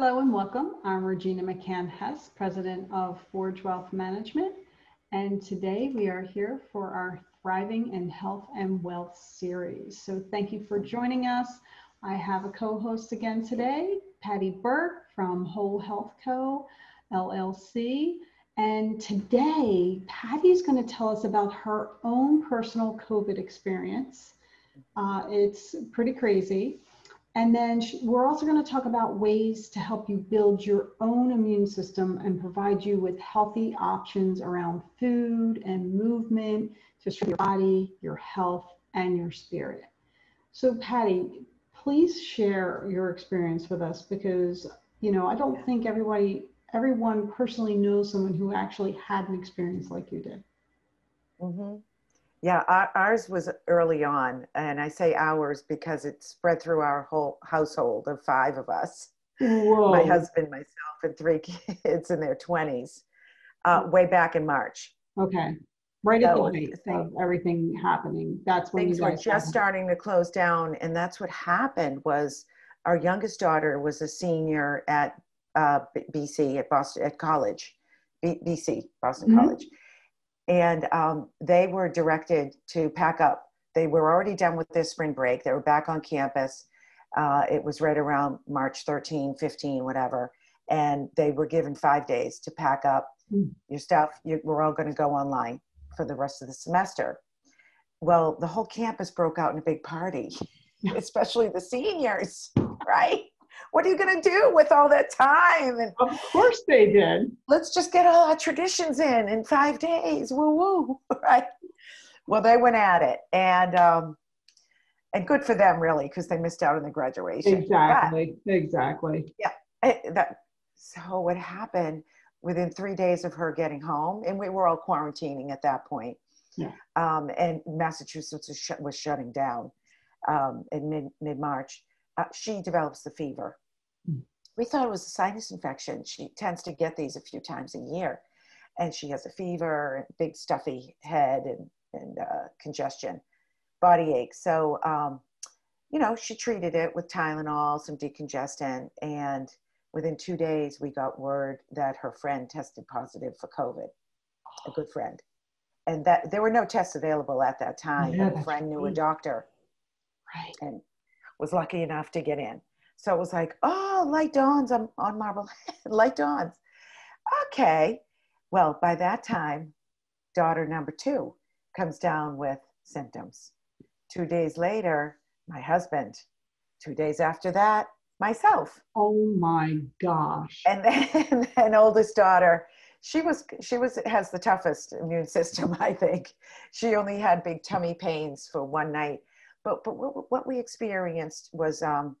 Hello and welcome. I'm Regina McCann Hess, President of Forge Wealth Management. And today we are here for our Thriving in Health and Wealth series. So thank you for joining us. I have a co-host again today, Patty Burke from Whole Health Co. LLC. And today, Patty's going to tell us about her own personal COVID experience. Uh, it's pretty crazy. And then we're also going to talk about ways to help you build your own immune system and provide you with healthy options around food and movement to strengthen your body, your health, and your spirit. So, Patty, please share your experience with us because you know I don't think everybody, everyone personally knows someone who actually had an experience like you did. Mm-hmm. Yeah, ours was early on, and I say ours because it spread through our whole household of five of us. Whoa. My husband, myself, and three kids in their twenties, uh, way back in March. Okay, right at so, the height so of everything happening. That's when things were just happened. starting to close down, and that's what happened. Was our youngest daughter was a senior at uh, BC at Boston at college, B- BC Boston mm-hmm. College and um, they were directed to pack up. They were already done with their spring break. They were back on campus. Uh, it was right around March 13, 15, whatever. And they were given five days to pack up mm. your stuff. You, we're all going to go online for the rest of the semester. Well, the whole campus broke out in a big party, especially the seniors, right? What are you going to do with all that time? And of course they did. Let's just get all our traditions in in five days. Woo woo, right? Well, they went at it, and um, and good for them, really, because they missed out on the graduation. Exactly. But, exactly. Yeah. It, that, so what happened within three days of her getting home, and we were all quarantining at that point. Yeah. Um, and Massachusetts was, sh- was shutting down um, in mid mid March uh, she develops the fever. We thought it was a sinus infection. She tends to get these a few times a year. And she has a fever, big stuffy head, and, and uh, congestion, body ache. So, um, you know, she treated it with Tylenol, some decongestant, and within two days, we got word that her friend tested positive for COVID, a good friend. And that there were no tests available at that time. Yeah, a friend knew a doctor. Right. And was lucky enough to get in. So it was like, oh, light dawns I'm on Marble light dawns. Okay. Well, by that time, daughter number two comes down with symptoms. Two days later, my husband. Two days after that, myself. Oh my gosh. And then an oldest daughter, she was she was has the toughest immune system, I think. She only had big tummy pains for one night but but what, what we experienced was um,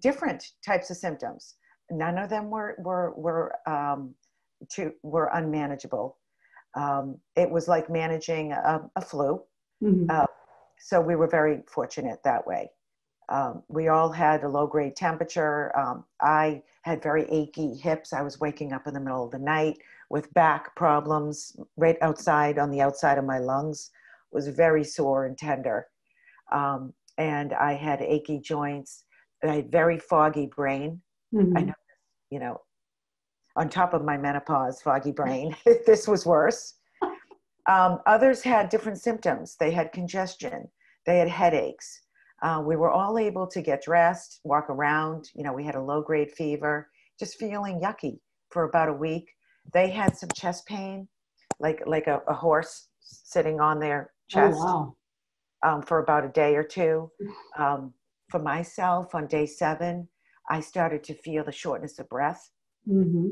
different types of symptoms. None of them were were were um, to, were unmanageable. Um, it was like managing a, a flu. Mm-hmm. Uh, so we were very fortunate that way. Um, we all had a low grade temperature. Um, I had very achy hips. I was waking up in the middle of the night with back problems right outside on the outside of my lungs was very sore and tender. Um, and I had achy joints. I had very foggy brain. Mm-hmm. I know, you know, on top of my menopause, foggy brain, this was worse. Um, others had different symptoms. They had congestion, they had headaches. Uh, we were all able to get dressed, walk around. You know, we had a low grade fever, just feeling yucky for about a week. They had some chest pain, like like a, a horse sitting on their Oh, chest oh, wow. um, for about a day or two. Um, for myself, on day seven, I started to feel the shortness of breath. Mm-hmm.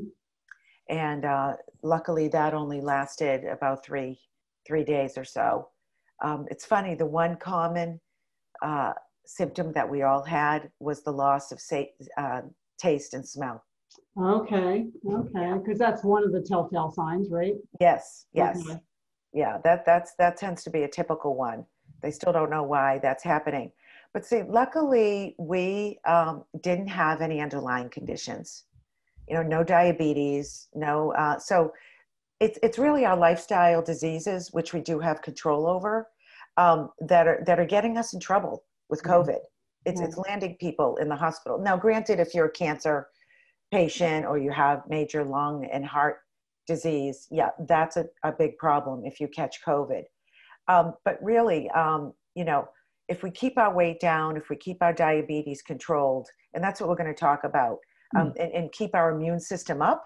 And uh, luckily, that only lasted about three three days or so. Um, it's funny. The one common uh, symptom that we all had was the loss of uh, taste and smell. Okay, okay, because that's one of the telltale signs, right? Yes, yes. Okay yeah that that's that tends to be a typical one they still don't know why that's happening but see luckily we um, didn't have any underlying conditions you know no diabetes no uh, so it's it's really our lifestyle diseases which we do have control over um, that are that are getting us in trouble with mm-hmm. covid It's, Right. it's landing people in the hospital. Now, granted, if you're a cancer patient or you have major lung and heart disease, yeah, that's a, a big problem if you catch COVID. Um, but really, um, you know, if we keep our weight down, if we keep our diabetes controlled, and that's what we're going to talk about, um, and, and keep our immune system up,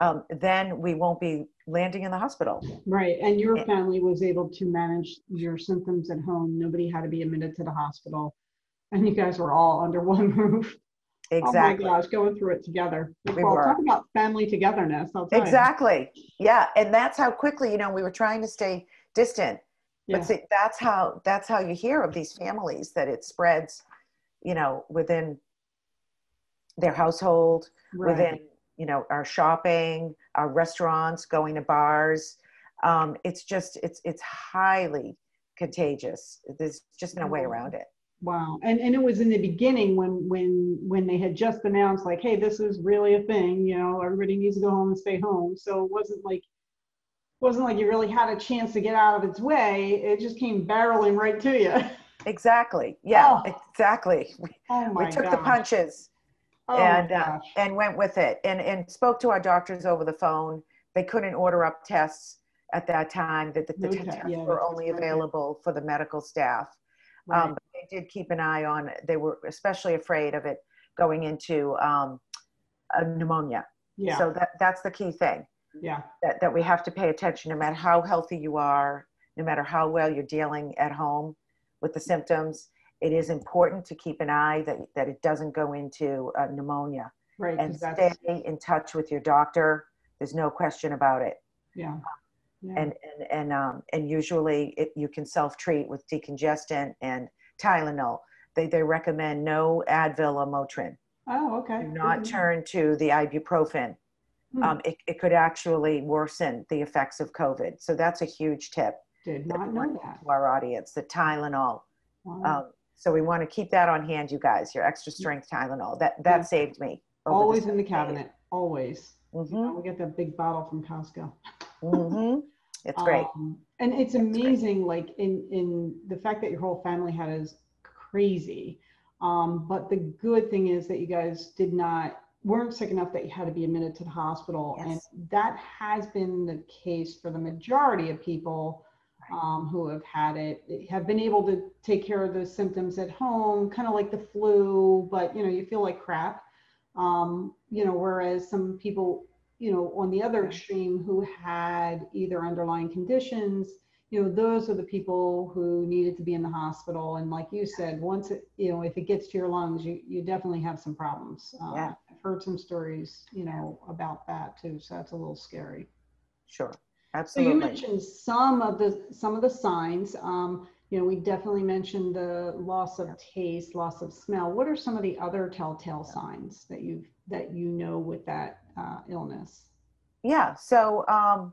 um, then we won't be landing in the hospital. Right, and your family was able to manage your symptoms at home. Nobody had to be admitted to the hospital. And you guys were all under one roof. Exactly. Oh my gosh, going through it together. We well, were. talk about family togetherness. I'll tell you. Exactly. Yeah, and that's how quickly you know we were trying to stay distant. Yeah. But see, that's how that's how you hear of these families that it spreads, you know, within their household, Right. within you know our shopping, our restaurants, going to bars. Um, it's just it's it's highly contagious. There's just no way around it. Wow. And and it was in the beginning when when when they had just announced like, hey, this is really a thing, you know, everybody needs to go home and stay home. So it wasn't like wasn't like you really had a chance to get out of its way. It just came barreling right to you. Exactly. Yeah. Oh. Exactly. We, Oh we took the punches. Oh and uh, and went with it and and spoke to our doctors over the phone they couldn't order up tests at that time that the, the No tests yeah, were only expensive. available for the medical staff Right. um, but they did keep an eye on it. they were especially afraid of it going into um, a pneumonia yeah. so that that's the key thing yeah. that, that we have to pay attention no matter how healthy you are no matter how well you're dealing at home with the symptoms it is important to keep an eye that, that it doesn't go into uh, pneumonia Right. and stay in touch with your doctor. There's no question about it. yeah. Yeah. And and and um, and usually it, you can self treat with decongestant and Tylenol. They they recommend no Advil or Motrin. oh, okay. Do not Mhm. turn to the ibuprofen. Hmm. Um, it, it could actually worsen the effects of COVID. So that's a huge tip Did not know that. to our audience. The Tylenol. Wow. Um, so we want to keep that on hand, you guys. Your extra strength Tylenol. That that Yeah. saved me. Always this in the cabinet. Always. Mhm, We get that big bottle from Costco. mhm. It's great. Um, and it's amazing, like in in the fact that your whole family had is crazy. Um, but the good thing is that you guys did not weren't sick enough that you had to be admitted to the hospital, Yes. and that has been the case for the majority of people um, who have had it. Have been able to take care of the symptoms at home, kind of like the flu, but you know you feel like crap. Um, you know, whereas some people you know, on the other extreme who had either underlying conditions, you know, those are the people who needed to be in the hospital. And like you said, once it, you know, if it gets to your lungs, you, you definitely have some problems. Um, Yeah. Heard some stories, you know, about that too. So that's a little scary. Sure. Absolutely. So you mentioned some of the, some of the signs, um, you know, we definitely mentioned the loss of taste, loss of smell. What are some of the other telltale signs that you've, that you know with that uh, illness? yeah. So, um,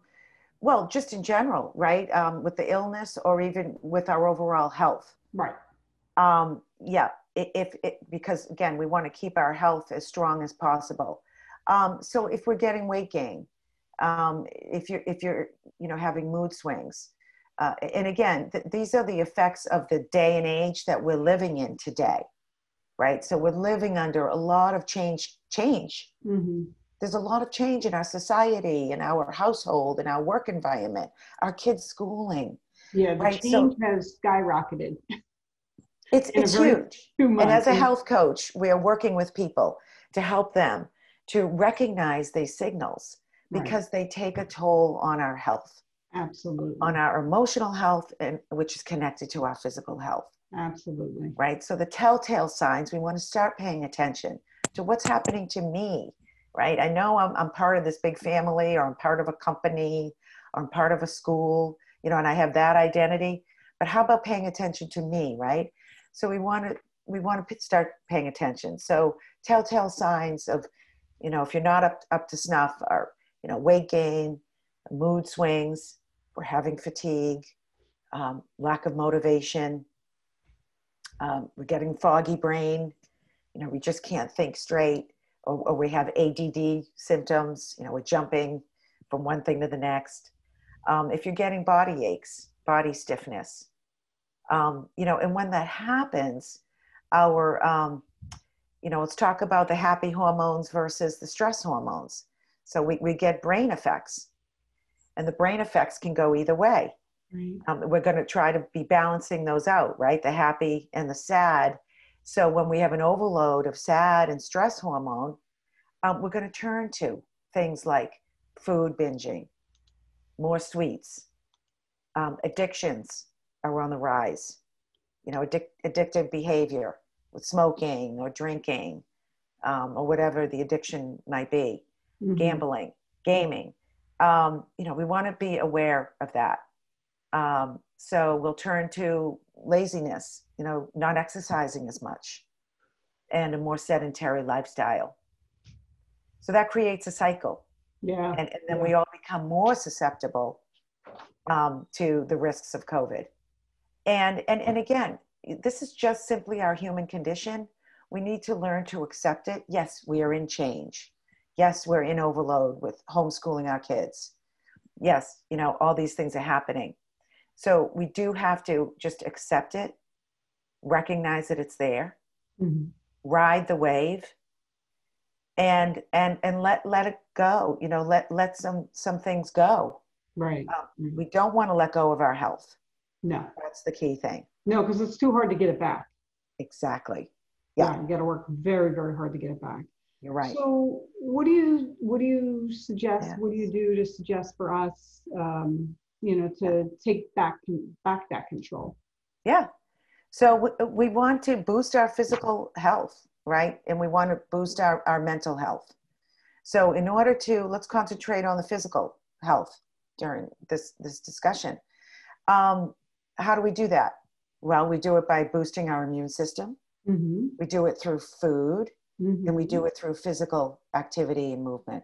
well, just in general, right? Um, with the illness or even with our overall health. Right. Um, yeah. If it, because again, we want to keep our health as strong as possible. Um, so if we're getting weight gain, um, if you're if you're you know having mood swings, uh, and again, th- these are the effects of the day and age that we're living in today, right? So we're living under a lot of change. Change. hmm there's a lot of change in our society, in our household, in our work environment, our kids' schooling. Yeah, the Right, so- change has skyrocketed. It's, it's huge. And as a health coach, we are working with people to help them to recognize these signals Right. because they take a toll on our health, Absolutely. on our emotional health, and which is connected to our physical health, Absolutely. right? So the telltale signs, we want to start paying attention to what's happening to me, right? I know I'm, I'm part of this big family, or I'm part of a company, or I'm part of a school, you know, and I have that identity. But how about paying attention to me, right? So we want to we want to start paying attention. So telltale signs of, you know, if you're not up up to snuff, are you know weight gain, mood swings, we're having fatigue, um, lack of motivation, um, we're getting foggy brain, you know, we just can't think straight, or, or we have ADD symptoms, you know, we're jumping from one thing to the next. Um, if you're getting body aches, body stiffness, um, you know, and when that happens, our, um, you know, let's talk about the happy hormones versus the stress hormones. So we, we get brain effects, and the brain effects can go either way. Right. Um, we're going to try to be balancing those out, right? The happy and the sad. So when we have an overload of sad and stress hormone, um, we're going to turn to things like food binging, more sweets, um, addictions are on the rise. You know, addic- addictive behavior with smoking or drinking um, or whatever the addiction might be, Mhm. gambling, gaming. Um, you know, we want to be aware of that. Um, so we'll turn to laziness, you know, not exercising as much and a more sedentary lifestyle. So that creates a cycle. Yeah. And, and then we all become more susceptible um, to the risks of COVID. And, and, and again, this is just simply our human condition. We need to learn to accept it. Yes, we are in change. Yes, we're in overload with homeschooling our kids. Yes, you know, all these things are happening. So we do have to just accept it, recognize that it's there, Mhm. ride the wave, and and and let let it go. You know, let let some some things go. Right. Um, we don't want to let go of our health. No. That's the key thing. No, because it's too hard to get it back. Exactly. Yeah. You got to work very, very hard to get it back. You're right. So, what do you what do you suggest? Yeah. What do you do to suggest for us, um, you know, to take back back that control? Yeah. So we, we want to boost our physical health, right? And we want to boost our, our mental health. So in order to, let's concentrate on the physical health during this, this discussion. Um, how do we do that? Well, we do it by boosting our immune system. Mm-hmm. We do it through food mm-hmm. and we do it through physical activity and movement.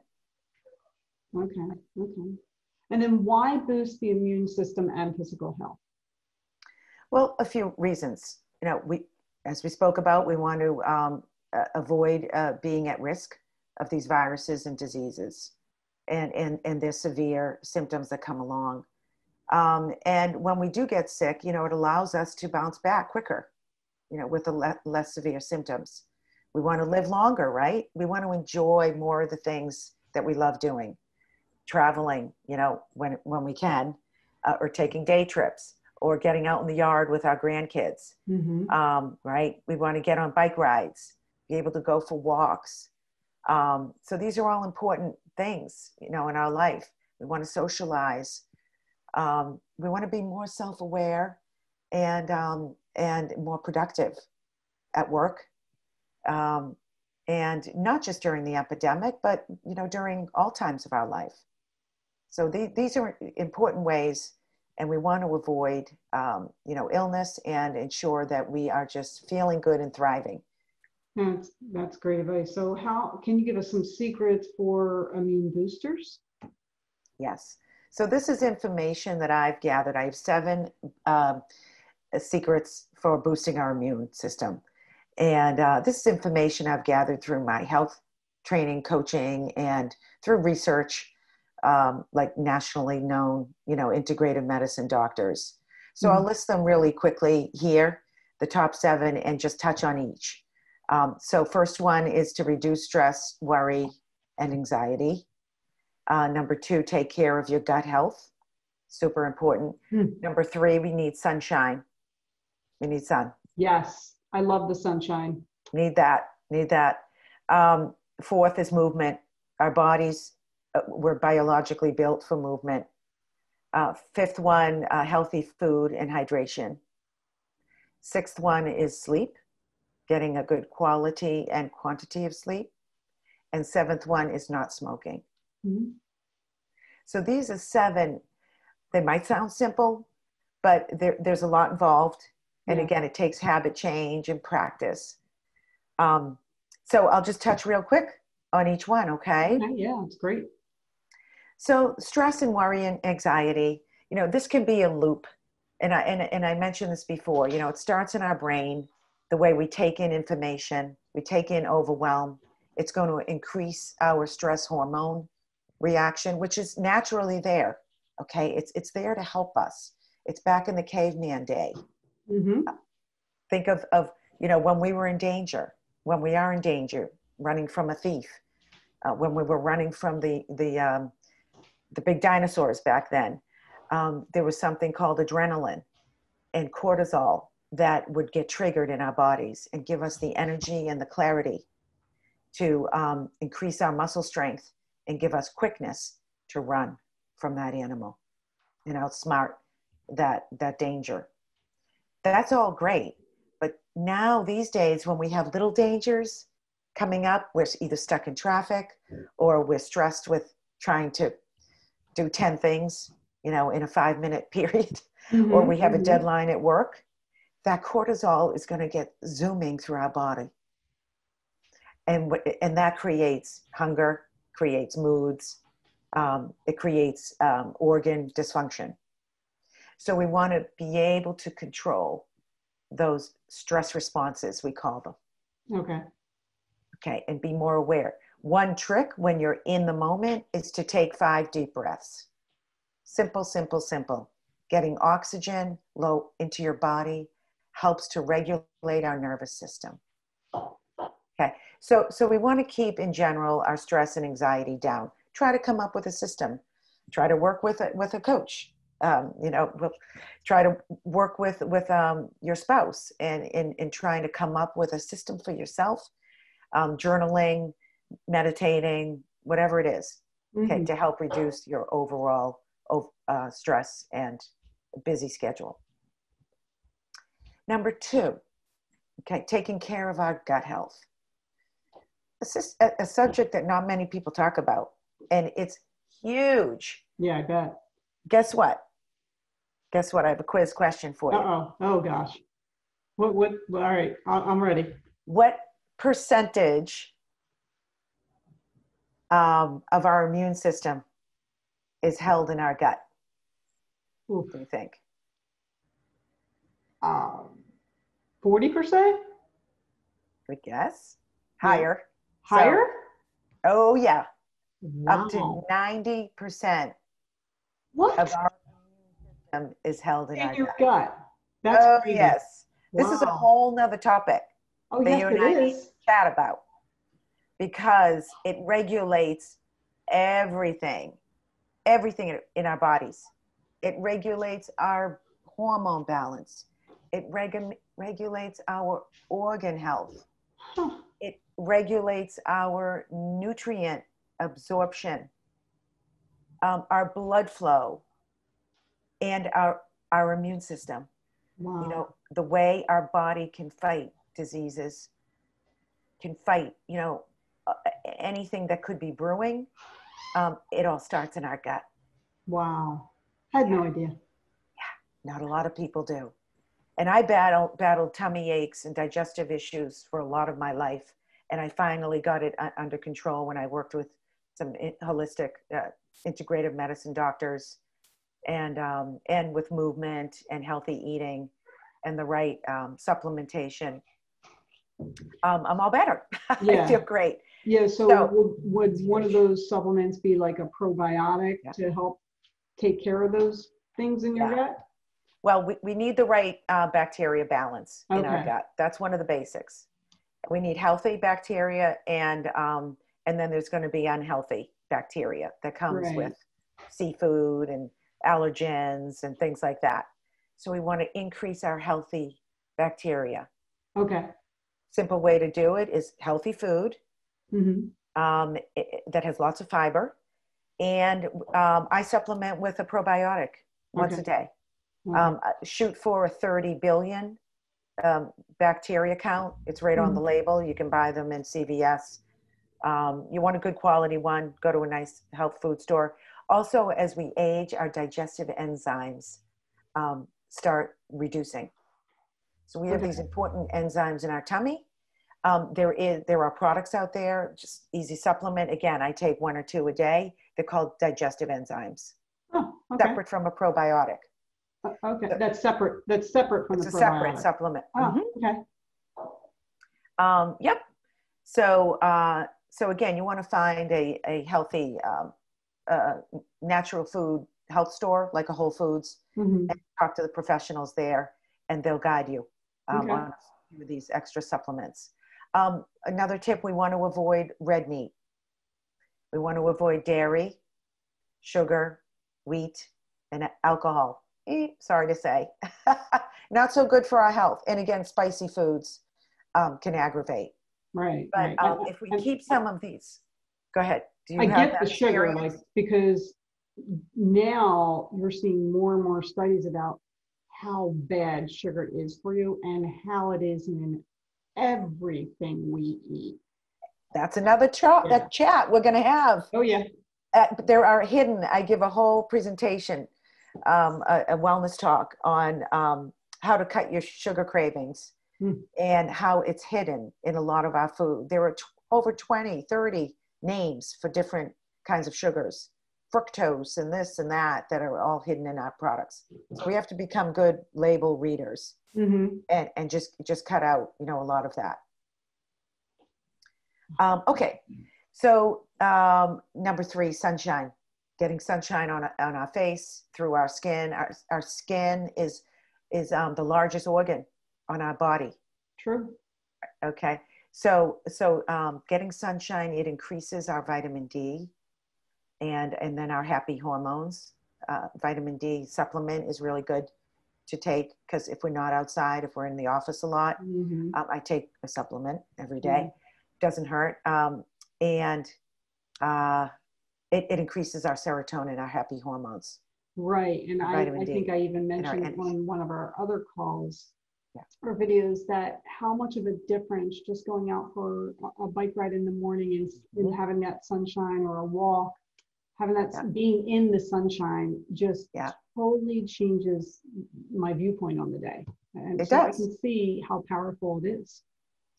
Okay. Okay. And then why boost the immune system and physical health? Well, a few reasons. You know, we, as we spoke about, we want to um, avoid uh, being at risk of these viruses and diseases, and and and their severe symptoms that come along. Um, and when we do get sick, you know, it allows us to bounce back quicker. You know, with the le- less severe symptoms. We want to live longer, right? We want to enjoy more of the things that we love doing, traveling. You know, when when we can, uh, or taking day trips or getting out in the yard with our grandkids, Mm-hmm. um, right? We want to get on bike rides, be able to go for walks. Um, so these are all important things, you know, in our life. We want to socialize. Um, we want to be more self-aware and um, and more productive at work, um, and not just during the epidemic, but you know, during all times of our life. So the, these are important ways and we want to avoid um, you know illness and ensure that we are just feeling good and thriving That's that's great advice. So, how can you give us some secrets for immune boosters? yes so this is information that i've gathered. I have seven um, secrets for boosting our immune system. And uh, this is information i've gathered through my health training coaching and through research um, like nationally known you know integrative medicine doctors. So i'll list them really quickly here the top seven and just touch on each. Um, so first one is to reduce stress worry and anxiety uh, number two take care of your gut health. Super important. Hmm. number three we need sunshine. We need sun. Yes, I love the sunshine. need that. Need that. Um, fourth is movement. Our bodies uh, we're biologically built for movement. Uh, fifth one uh, healthy food and hydration. Sixth one is sleep getting a good quality and quantity of sleep. And seventh one is not smoking Mhm. so these are seven. They might sound simple but there, there's a lot involved. And Yeah. again it takes habit change and practice. Um, so i'll just touch real quick on each one okay? Okay, Yeah, it's great. so stress and worry and anxiety you know this can be a loop. And i and, and i mentioned this before you know it starts in our brain the way we take in information we take in overwhelm. It's going to increase our stress hormone reaction which is naturally there okay? It's it's there to help us. It's back in the caveman day. Hmm think of of you know, when we were in danger, when we are in danger, running from a thief, uh, when we were running from the the um, the big dinosaurs back then, um, there was something called adrenaline and cortisol that would get triggered in our bodies and give us the energy and the clarity to um, increase our muscle strength and give us quickness to run from that animal and outsmart that that danger that's all great but now these days when we have little dangers coming up we're either stuck in traffic or we're stressed with trying to do 10 things you know in a five minute period mm-hmm, or we have mm-hmm. a deadline at work that cortisol is going to get zooming through our body and and that creates hunger creates moods um, it creates um, organ dysfunction. So we want to be able to control those stress responses we call them. Okay. Okay and be more aware. One trick when you're in the moment is to take five deep breaths. Simple simple simple. Getting oxygen low into your body helps to regulate our nervous system. So so we want to keep in general our stress and anxiety down. Try to come up with a system. Try to work with a, with a coach. Um, you know, we'll try to work with with um, your spouse and in, in trying to come up with a system for yourself. Um, journaling, meditating, whatever it is, mm-hmm. okay, to help reduce your overall uh, stress and busy schedule. Number two, okay, taking care of our gut health. This is a, a subject that not many people talk about, and it's huge. Yeah, I bet. Guess what? Guess what? I have a quiz question for you. oh. Oh, gosh. What, what, all right, I'm ready. What percentage um, of our immune system is held in our gut? What do you think? Um, 40%? Good guess. Higher. Higher? So, oh, yeah. Wow. Up to 90% what? of our system is held in, in our your gut. gut. That's oh, crazy. yes. Wow. This is a whole nother topic oh, that yes, you and I need to chat about because it regulates everything, everything in our bodies. It regulates our hormone balance. It regu- regulates our organ health. Huh. Regulates our nutrient absorption, um, our blood flow, and our, our immune system. Wow. You know, the way our body can fight diseases, can fight, you know, anything that could be brewing, um, it all starts in our gut. Wow. I had no idea. Yeah, not a lot of people do and I battled, battled tummy aches and digestive issues for a lot of my life. And I finally got it under control when I worked with some holistic uh, integrative medicine doctors and, um, and with movement and healthy eating and the right um, supplementation. Um, I'm all better. Yeah. I feel great. Yeah. So, so would, would one of those supplements be like a probiotic yeah. to help take care of those things in your yeah. gut? Well, we, we need the right uh, bacteria balance in our gut. That's one of the basics. We need healthy bacteria, and um, and then there's going to be unhealthy bacteria that comes right. with seafood and allergens and things like that. So we want to increase our healthy bacteria. Okay. Simple way to do it is healthy food mm-hmm. um, it, that has lots of fiber, and um, I supplement with a probiotic once okay. a day. Um, uh, shoot for a 30 billion um, bacteria count. It's right mm-hmm. on the mm-hmm. label. You can buy them in CVS. Um, you want a good quality one, go to a nice health food store. Also, as we age, our digestive enzymes um, start reducing. So we have okay. these important enzymes in our tummy. Um, there is there are products out there, just easy supplement. Again, I take one or two a day. They're called digestive enzymes, oh, okay. separate from a probiotic. Okay, that's separate, that's separate from the It's a separate probiotic. supplement. Oh, Mhm. okay, Um, yep. So, uh, so again, you want to find a, a healthy, um, uh, natural food health store like a Whole Foods Mhm. and talk to the professionals there and they'll guide you um, Okay. on these extra supplements. Um, another tip: we want to avoid red meat. We want to avoid dairy, sugar, wheat, and alcohol. Eh, sorry to say, not so good for our health. And again, spicy foods um, can aggravate. Right. But right. um, And- if we and keep some of these, go ahead. Do you I get the sugar, like, because now you're seeing more and more studies about how bad sugar is for you and how it is in everything we eat. That's another chat. Yeah. That chat we're going to have. Oh, yeah. uh, there are hidden i give a whole presentation um, a, a wellness talk on um, how to cut your sugar cravings Hmm. and how it's hidden in a lot of our food. There are t- over 20 30 names for different kinds of sugars fructose and this and that that are all hidden in our products. So we have to become good label readers hmm and and just just cut out you know a lot of that. Um, okay. So um, number three sunshine getting sunshine on, on our face through our skin. Our, our skin is is um, the largest organ on our body. True. okay. So so um, getting sunshine it increases our vitamin d and and then our happy hormones. Uh, vitamin d supplement is really good to take because if we're not outside if we're in the office a lot hmm um, i take a supplement every day. Doesn't hurt. Um, and uh, it, it increases our serotonin our happy hormones Right. And I, I think I even mentioned on one of our other calls Yeah. or videos that how much of a difference just going out for a- bike ride in the morning and, Mhm. having that sunshine or a walk, having that, Yeah. being in the sunshine just Yeah. totally changes my viewpoint on the day. And It so I does. can see how powerful it is.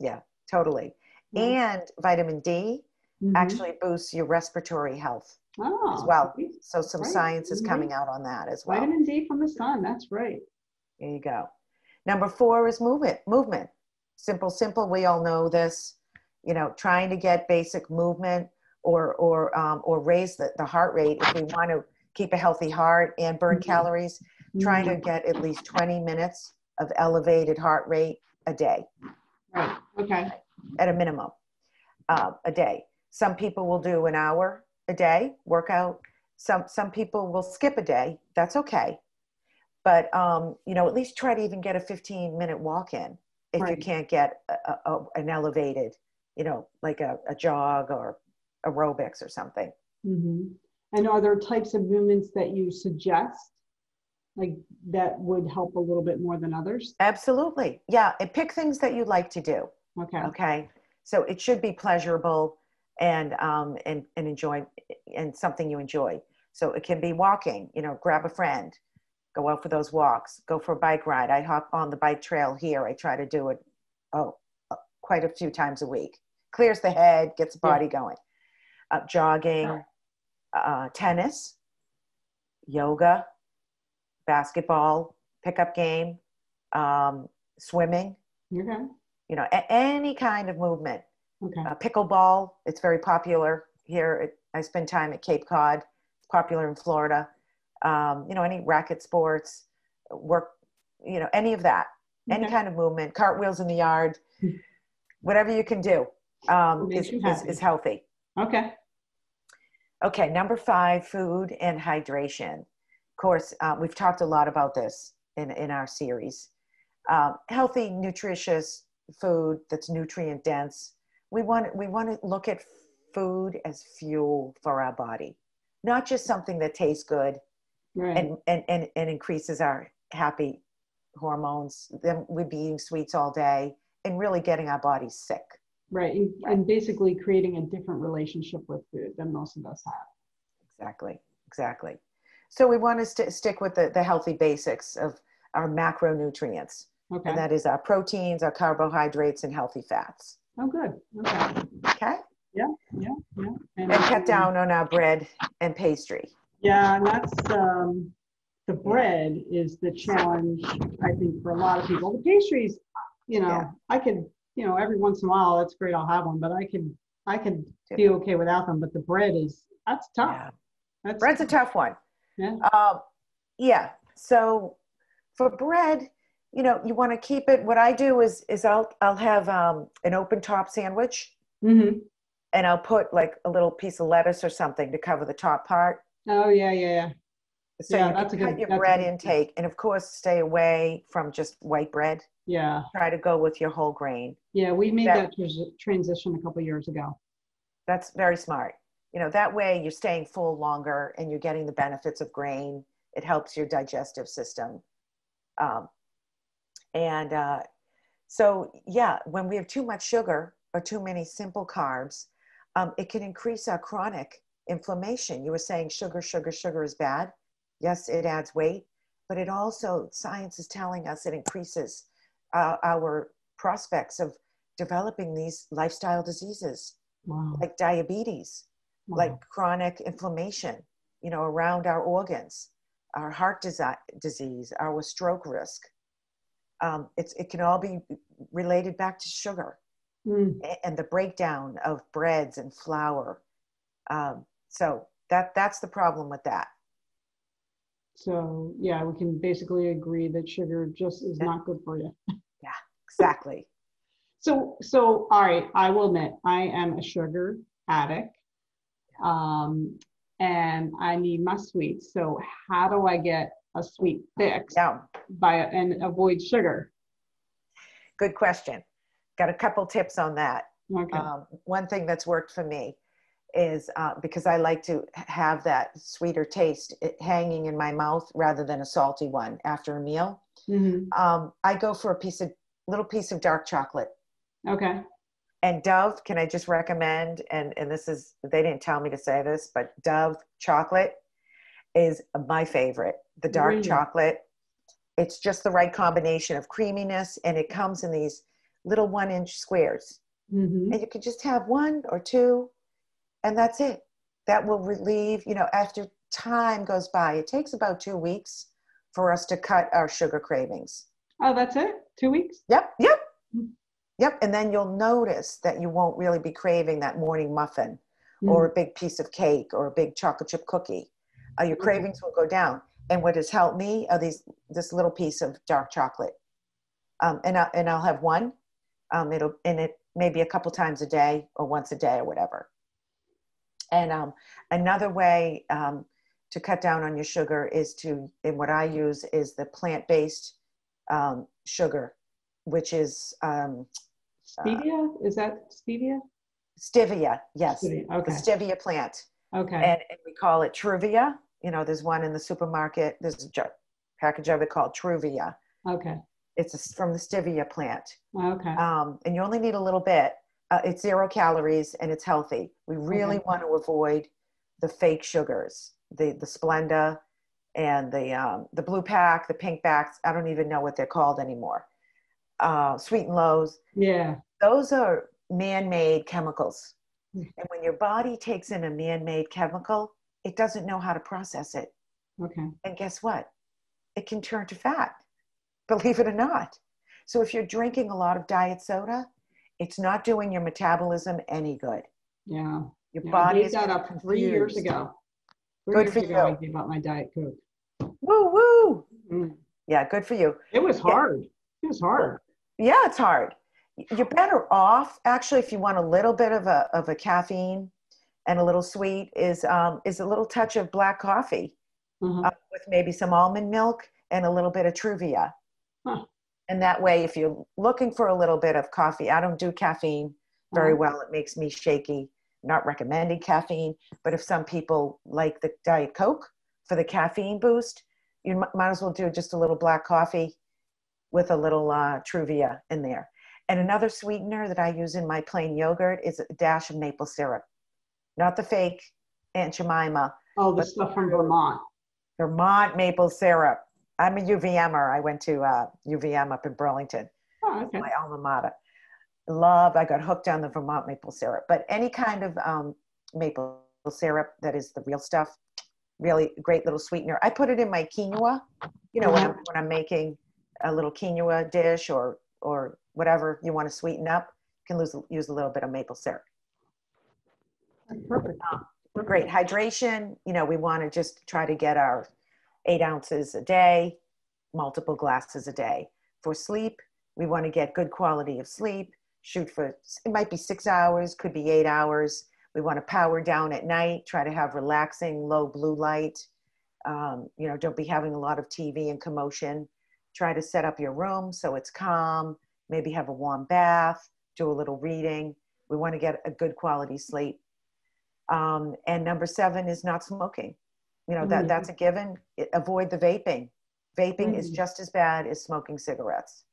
Yeah, totally Yeah. and vitamin d Mhm. actually boosts your respiratory health Oh, as well. so some Right. science is Mhm. coming out on that as well Vitamin D from the sun. That's right. There you go. Number four is movement. Movement. Simple, simple. We all know this. You know, trying to get basic movement or or um, or raise the, the heart rate if we want to keep a healthy heart and burn Mhm. calories. Trying to Mhm. get at least 20 minutes of elevated heart rate a day Right. Okay. at a minimum uh, a day. Some people will do an hour a day workout. Some some people will skip a day. That's okay. But um, you know, at least try to even get a 15 minute walk in if you can't get a, a, an elevated, you know, like a, a jog or aerobics or something. hmm And are there types of movements that you suggest, like that would help a little bit more than others? Absolutely. Yeah. And pick things that you like to do. Okay. Okay. So it should be pleasurable and um, and and enjoy and something you enjoy. So it can be walking. You know, grab a friend, go out for those walks, go for a bike ride. I hop on the bike trail here. I try to do it oh uh, quite a few times a week. Clears the head, gets the Yeah. body going. Uh, jogging, uh, tennis, yoga, basketball, pickup game, um, swimming. Okay. You know, a- any kind of movement Okay. uh, pickleball it's very popular here. It- i spend time at cape cod. It's popular in florida. Um, you know any racket sports work you know any of that. Any kind of movement cartwheels in the yard whatever you can do um, is, is, is healthy. Okay. okay number five food and hydration. Of course uh, we've talked a lot about this in, in our series. Um, healthy nutritious food that's nutrient dense we want we want to look at food as fuel for our body not just something that tastes good Right. and and and, and increases our happy hormones then we'd be eating sweets all day and really getting our bodies sick right. And, and basically creating a different relationship with food than most of us have. exactly exactly so we want to st- stick with the, the healthy basics of our macronutrients Okay. and that is our proteins our carbohydrates and healthy fats oh, good. Okay. okay Yeah. Yeah. Yeah. And cut down on our bread and pastry Yeah, and that's um, the bread is the challenge, I think, for a lot of people. The pastries, you know, Yeah. I can, you know, every once in a while, that's great. I'll have one, but I can, I can be okay without them. But the bread is that's tough. Yeah. That's bread's a tough one Yeah. um, yeah so for bread you know, you want to keep it. What I do is is I'll I'll have um, an open top sandwich, Mm-hmm. and I'll put like a little piece of lettuce or something to cover the top part. Oh, yeah, yeah, yeah. So Yeah, you that's a cut good- your bread good- intake, and of course, stay away from just white bread. Yeah, Try to go with your whole grain. yeah, we made That- that transi- transition a couple years ago. That's very smart. You know, that way you're staying full longer and you're getting the benefits of grain. It helps your digestive system. Um, and uh, so, yeah, when we have too much sugar or too many simple carbs, um, it can increase our chronic inflammation. You were saying sugar, sugar, sugar is bad. Yes, it adds weight, but it also, science is telling us it increases uh, our prospects of developing these lifestyle diseases Wow. like diabetes, wow. like chronic inflammation, you know, around our organs, our heart disease, our stroke risk. Um, it's, it can all be related back to sugar Mm, and the breakdown of breads and flour. Um, so that, that's the problem with that. So, yeah, we can basically agree that sugar just is Yeah. not good for you. Yeah, exactly. So, so, all right, I will admit, I am a sugar addict. Um, and I need my sweets. So how do I get a sweet fix Yeah, by, and avoid sugar? good question. Got a couple tips on that. Okay. Um, one thing that's worked for me is uh, because I like to have that sweeter taste hanging in my mouth rather than a salty one after a meal. Mhm. Um, I go for a piece of little piece of dark chocolate. Okay. And Dove, can I just recommend? And and this is they didn't tell me to say this, but Dove chocolate is my favorite. The dark Really? chocolate. It's just the right combination of creaminess, and it comes in these little one-inch squares. hmm and you can just have one or two and that's it that will relieve you know after time goes by it takes about two weeks for us to cut our sugar cravings Oh, that's it? Two weeks? yep yep Mm. yep and then you'll notice that you won't really be craving that morning muffin Mm. or a big piece of cake or a big chocolate chip cookie uh, your Okay. cravings will go down and what has helped me are these this little piece of dark chocolate um, and, I, and i'll have one um, it'll and it maybe a couple times a day or once a day or whatever and um, another way um, to cut down on your sugar is to and what i use is the plant-based um, sugar which is um, Stevia? Is that stevia? stevia yes Stevia, the Okay. stevia plant Okay. and, and we call it Truvia. You know, there's one in the supermarket. There's a package of it called Truvia. Okay. It's a, from the stevia plant, Okay. um, and you only need a little bit. Uh, it's zero calories and it's healthy. We really Okay. want to avoid the fake sugars, the the Splenda, and the um, the blue pack, the pink backs. I don't even know what they're called anymore. Uh, sweet and lows. Yeah. Those are man-made chemicals. Mm. And when your body takes in a man-made chemical, it doesn't know how to process it. Okay. And guess what? It can turn to fat, believe it or not. So if you're drinking a lot of diet soda, it's not doing your metabolism any good. Yeah. Your yeah I body gave is that up three years ago. Three Good years for ago, you. I gave up my Diet Coke. Woo woo. Mm. Yeah, good for you. It was hard. It was hard. Yeah, it's hard. You're better off actually if you want a little bit of a of a caffeine and a little sweet is um, is a little touch of black coffee. Uh-huh. uh, with maybe some almond milk and a little bit of Truvia. Huh. And that way, if you're looking for a little bit of coffee, I don't do caffeine very Uh-huh. well. It makes me shaky. Not recommending caffeine, but if some people like the Diet Coke for the caffeine boost, you m- might as well do just a little black coffee with a little uh, Truvia in there. And another sweetener that I use in my plain yogurt is a dash of maple syrup, not the fake Aunt Jemima, Oh, the stuff from Vermont. Vermont maple syrup. I'm a UVMer. I went to uh, UVM up in Burlington, Oh, okay. my alma mater. Love, I got hooked on the Vermont maple syrup. But any kind of um, maple syrup that is the real stuff, really great little sweetener. I put it in my quinoa, you know, when, I'm, when I'm making a little quinoa dish or, or whatever you want to sweeten up, you can lose, use a little bit of maple syrup. Perfect. great hydration you know we want to just try to get our eight ounces a day multiple glasses a day for sleep. We want to get good quality of sleep. Shoot for it might be six hours, could be eight hours. We want to power down at night. Try to have relaxing, low blue light. Um, you know, don't be having a lot of TV and commotion. Try to set up your room so it's calm. Maybe have a warm bath. Do a little reading. We want to get a good quality sleep. Um, and number seven is not smoking. You know, that, Mhm. that's a given. It- avoid the vaping. Vaping is Mhm. just as bad as smoking cigarettes.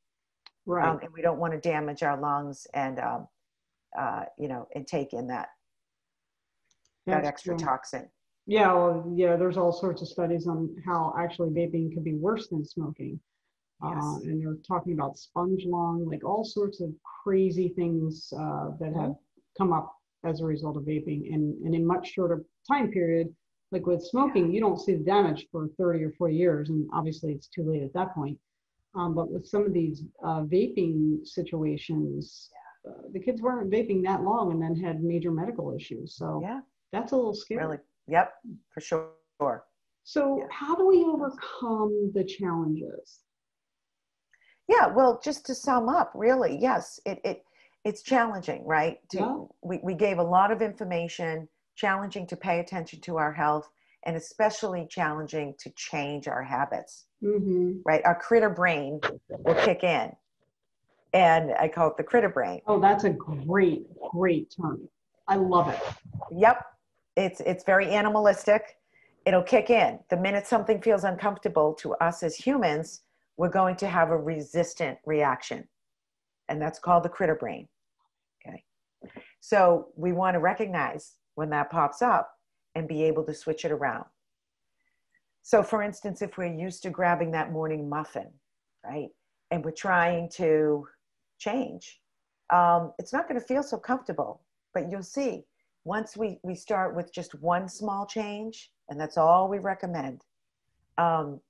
Right. Um, and we don't want to damage our lungs and, um, uh, you know, and take in that, that extra true. toxin. Yeah, well, yeah, there's all sorts of studies on how actually vaping could be worse than smoking. Uh, Yes. and they're talking about sponge lung, like all sorts of crazy things uh, that have come up as a result of vaping and, and in much shorter time period. Like with smoking, you don't see the damage for 30 or 40 years, and obviously it's too late at that point. Um, but with some of these uh, vaping situations, uh, the kids weren't vaping that long and then had major medical issues. So Yeah, that's a little scary. really. Yep, for sure. So, Yeah. how do we overcome the challenges? Yeah, well, just to sum up, really, yes, it, it it's challenging, right? To, Yeah. we, we gave a lot of information, challenging to pay attention to our health, and especially challenging to change our habits, Mm-hmm. right? Our critter brain will kick in. And I call it the critter brain. Oh, that's a great, great term. I love it. Yep. It's it's very animalistic. It'll kick in. The minute something feels uncomfortable to us as humans, we're going to have a resistant reaction. And that's called the critter brain. So we want to recognize when that pops up and be able to switch it around. So for instance, if we're used to grabbing that morning muffin, right? And we're trying to change, um, it's not going to feel so comfortable, but you'll see once we, we start with just one small change, and that's all we recommend, um,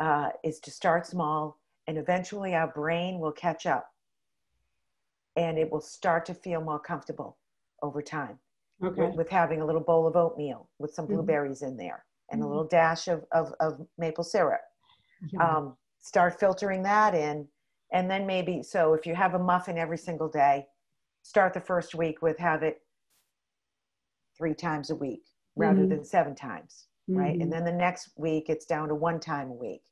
uh, is to start small, and eventually our brain will catch up and it will start to feel more comfortable over time Okay. with, with having a little bowl of oatmeal with some Mhm. blueberries in there and a Mhm. little dash of, of, of maple syrup. Yum. Um, start filtering that in. And then maybe, so if you have a muffin every single day, start the first week with have it three times a week rather Mhm. than seven times, right? And then the next week it's down to one time a week.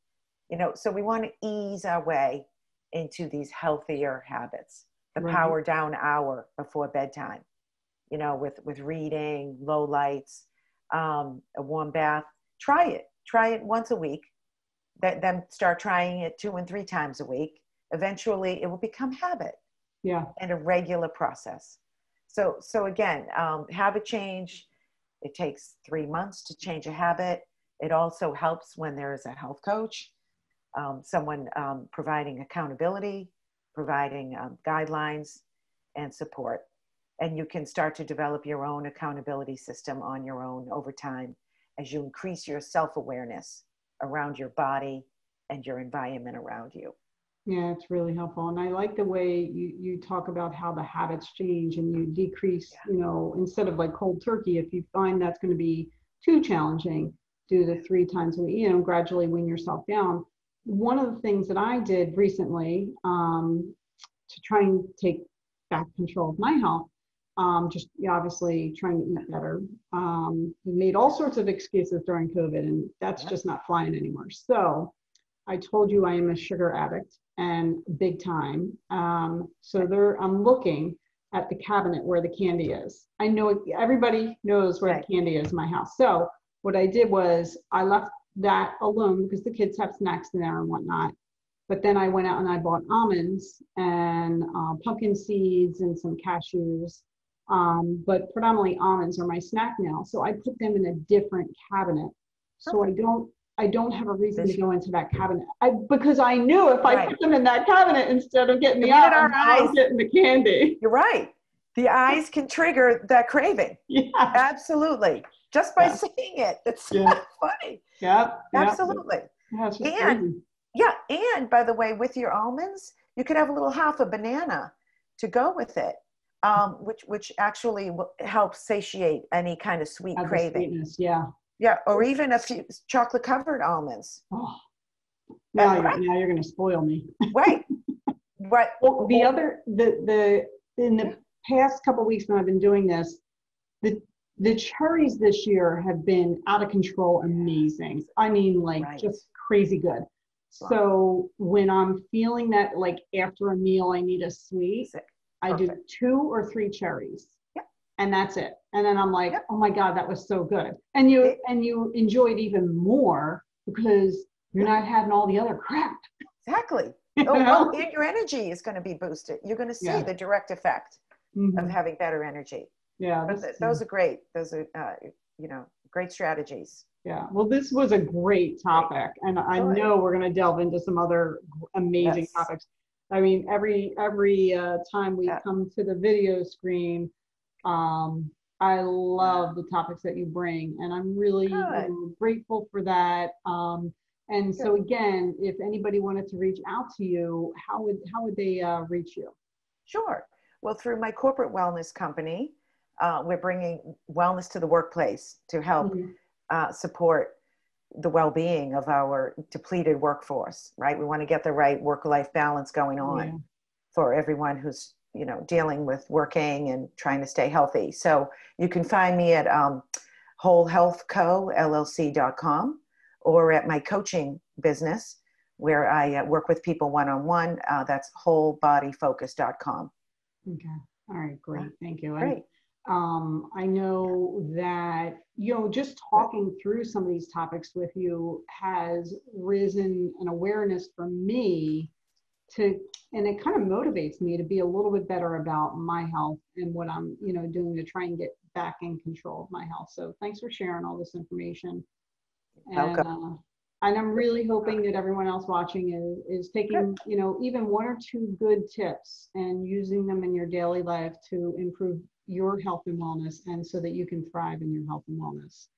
You know, so we want to ease our way into these healthier habits. The Right. power down hour before bedtime, you know, with with reading, low lights, um, a warm bath. Try it. Try it once a week. Th- then start trying it two and three times a week. Eventually, it will become habit yeah. and a regular process. So, so again, um, habit change, it takes three months to change a habit. It also helps when there is a health coach, um, someone um, providing accountability, providing um, guidelines and support. And you can start to develop your own accountability system on your own over time as you increase your self awareness around your body and your environment around you. Yeah, it's really helpful. And I like the way you, you talk about how the habits change and you decrease, you know, instead of like cold turkey, if you find that's going to be too challenging, do the three times a week, you know, gradually wean yourself down. One of the things that I did recently um, to try and take back control of my health, um, just obviously trying to eat better, um, made all sorts of excuses during COVID, and that's Yeah. just not flying anymore. So I told you I am a sugar addict and big time. Um, so there, I'm looking at the cabinet where the candy is. I know everybody knows where Right. the candy is in my house. So what I did was I left that alone because the kids have snacks in there and whatnot. But then I went out and I bought almonds and uh, pumpkin seeds and some cashews. Um, but predominantly almonds are my snack now. So I put them in a different cabinet. So I don't I don't have a reason to go into that cabinet. I because I knew if I Right. put them in that cabinet instead of getting the The minute our almonds, I was getting the candy. You're right. The eyes can trigger that craving. Yeah. Absolutely. Just by Yeah. seeing it. It's Yeah. so funny. Yep. Absolutely. Yeah, And- crazy. Yeah. And by the way, with your almonds, you could have a little half a banana to go with it, um, which which actually will help satiate any kind of sweet the craving. sweetness, Yeah. Yeah. Or even a few chocolate covered almonds. Oh. Now, you're, right. now you're going to spoil me. Right. Right. Well, the other, the, the, in the past couple weeks when I've been doing this, the, the cherries this year have been out of control amazing. I mean, like Right. just crazy good. Wow. So when I'm feeling that like after a meal, I need a sweet. I do two or three cherries. Yep. And that's it. And then I'm like, Yep. oh my God, that was so good. And you, It- and you enjoy it even more because you're not having all the other crap. Exactly. you Oh, well, your energy is going to be boosted. You're going to see Yeah. the direct effect of Mhm. having better energy. Yeah. But this- th- those are great. Those are, uh, you know, great strategies. Yeah, well, this was a great topic, and I Good. know we're going to delve into some other amazing Yes. topics. I mean, every every uh, time we Yeah. come to the video screen, um, I love the topics that you bring, and I'm really Good. grateful for that. Um, and so, again, if anybody wanted to reach out to you, how would how would they uh, reach you? Sure. Well, through my corporate wellness company, uh, we're bringing wellness to the workplace to help Mhm. uh, support the well-being of our depleted workforce. Right. We want to get the right work-life balance going on. Yeah. for everyone who's you know dealing with working and trying to stay healthy so you can find me at um, wholehealthcollc.com or at my coaching business where i uh, work with people one-on-one uh, that's wholebodyfocus.com Okay. All right. Great. Thank you. Great um, I know that, you know, just talking through some of these topics with you has risen an awareness for me to, and it kind of motivates me to be a little bit better about my health and what I'm, you know, doing to try and get back in control of my health. So thanks for sharing all this information. And, uh, and I'm really hoping that everyone else watching is, is taking, you know, even one or two good tips and using them in your daily life to improve your health and wellness and so that you can thrive in your health and wellness.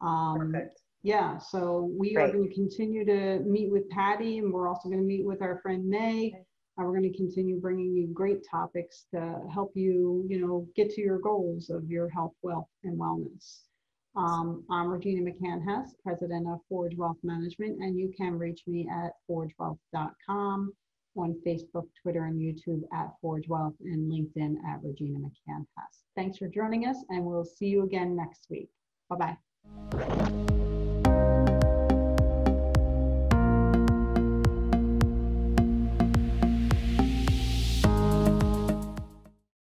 Um, perfect yeah, so we are going to continue to meet with Patty and we're also going to meet with our friend Meg. Okay. And we're going to continue bringing you great topics to help you, you know, get to your goals of your health, wealth, and wellness. Um, I'm Regina McCann Hess, president of Forge Wealth Management, and you can reach me at forgewealth.com on Facebook, Twitter, and YouTube at Forge Wealth and LinkedIn at Regina McCann Hess. Thanks for joining us, and we'll see you again next week. Bye bye.